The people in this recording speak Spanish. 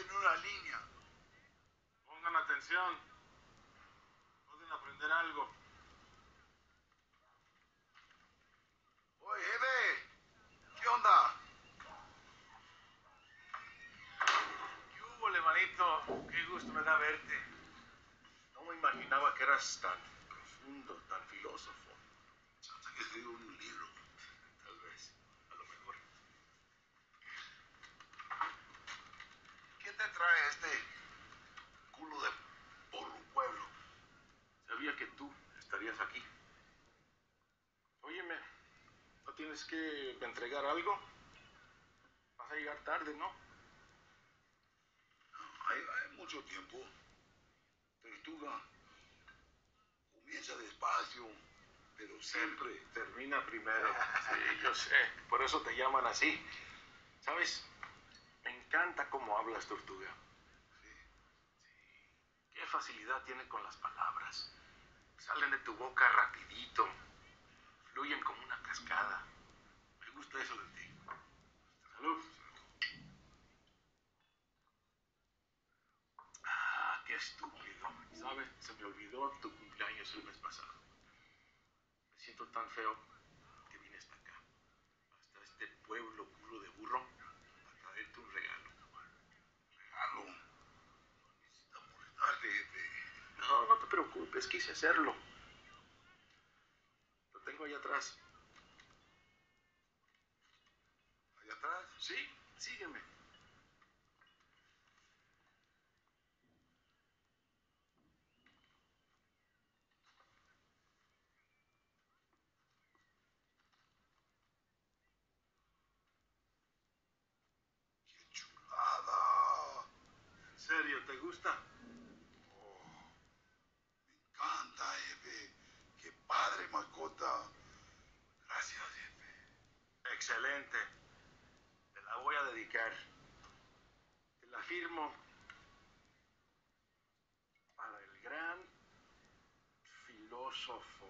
en una línea. Pongan atención. Pueden aprender algo. Oye, jefe, ¿qué onda? ¿Qué hubo, manito? Qué gusto me da verte. No me imaginaba que eras tan profundo, tan filósofo. Hasta que escribí un libro. Tal vez, a lo mejor. ¿Qué te trae este culo de por un pueblo? Sabía que tú estarías aquí. Óyeme, ¿no tienes que entregar algo? Vas a llegar tarde, ¿no? Hay, hay mucho tiempo. Tortuga. Comienza despacio, pero siempre. Termina primero. Sí, yo sé. Por eso te llaman así. ¿Sabes? Me encanta cómo hablas, tortuga. Sí. Qué facilidad tiene con las palabras. Salen de tu boca rapidito. Fluyen como una cascada. Me gusta eso de ti. Salud. Ah, qué estúpido. ¿Sabes? Se me olvidó tu cumpleaños el mes pasado. Me siento tan feo que vine hasta acá. Hasta este pueblo culo de burro. A traerte un regalo. Regalo. No necesita molestarte, jefe. No, no te preocupes, quise hacerlo. Lo tengo ahí atrás. Allá atrás. Sí, sígueme. ¡Qué chulada! ¿En serio, te gusta? Me encanta, jefe. ¡Qué padre mascota! Gracias, jefe. Te la voy a dedicar. Te la firmo para el gran filósofo